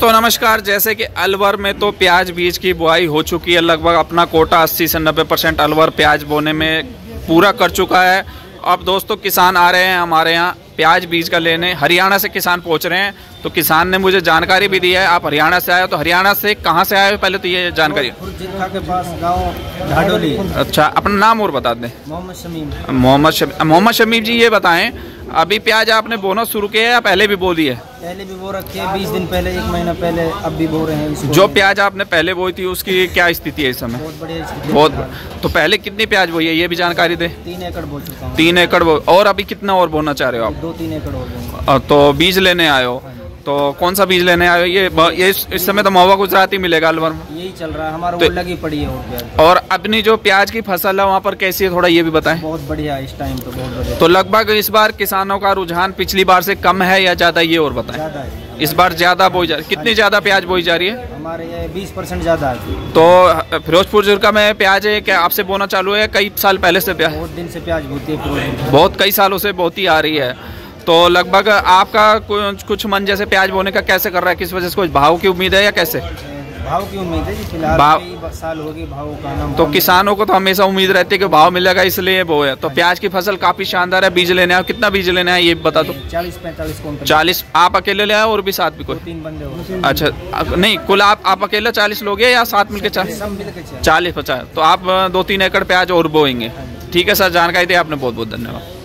तो नमस्कार जैसे कि अलवर में तो प्याज बीज की बुआई हो चुकी है लगभग अपना कोटा 80 से 90 परसेंट अलवर प्याज बोने में पूरा कर चुका है। अब दोस्तों किसान आ रहे हैं हमारे यहाँ प्याज बीज का लेने। हरियाणा से किसान पहुँच रहे हैं तो किसान ने मुझे जानकारी भी दी है। आप हरियाणा से आए हो तो हरियाणा से कहाँ से आए हो? पहले तो ये जानकारी। के पास गाँव अच्छा अपना नाम और बता दें। मोहम्मद शमीम। मोहम्मद शमी मोहम्मद शमीम जी ये बताएँ अभी प्याज आपने बोना शुरू किया है या पहले भी बो दिए? पहले भी बो रखी है बीस दिन पहले एक महीना पहले अब भी बो रहे हैं जो प्याज आपने पहले बोई थी उसकी क्या स्थिति है इस समय? बहुत बढ़िया बहुत तो पहले कितनी प्याज बोई है ये भी जानकारी दे। तीन एकड़ बो चुका हूँ। तीन एकड़ बो और अभी कितना और बोना चाह रहे हो आप? दो तीन एकड़ अ, तो बीज लेने आयो हो। तो कौन सा बीज लेने आए ये ये इस, समय तो महुआ गुजराती मिलेगा अलवर में। यही चल रहा है हमारा तो- लगी पड़ी है और और अपनी जो प्याज की फ़सल है वहाँ पर कैसी है? थोड़ा ये भी बताएँ। बहुत बढ़िया इस टाइम तो बहुत बढ़िया। तो लगभग इस बार किसानों का रुझान पिछली बार से कम है या ज़्यादा ये और बताए। इस बार ज़्यादा बोई जा कितनी ज़्यादा प्याज बोई जा रही है? हमारे बीस परसेंट ज़्यादा है। तो फिरोजपुर जिला में प्याज है क्या आपसे बोना चालू है कई साल पहले से प्याज? बहुत दिन से प्याज बोती है बहुत कई सालों से बहुत ही आ रही है। तो लगभग आपका कुछ कुछ मन जैसे प्याज बोने का कैसे कर रहा है? किस वजह से कुछ भाव की उम्मीद है या कैसे? भाव की उम्मीद है फ़िलहाल भाव- साल होगी भाव का नाम तो किसानों को तो हमेशा उम्मीद रहती है कि भाव मिलेगा इसलिए वो है। तो प्याज की फ़सल काफ़ी शानदार है बीज लेने आए कितना बीज लेने आए ये बता दो। चालीस पैंतालीस चालीस। आप अकेले ले आए और भी साथ भी कोई? तीन बंदे हो अच्छा नहीं कुल आप आप अकेले चालीस लोग या साथ मिलके चालीस चालीस पचास। तो आप दो तीन एकड़ प्याज और बोएँगे। ठीक है सर जानकारी दी आपने बहुत बहुत धन्यवाद।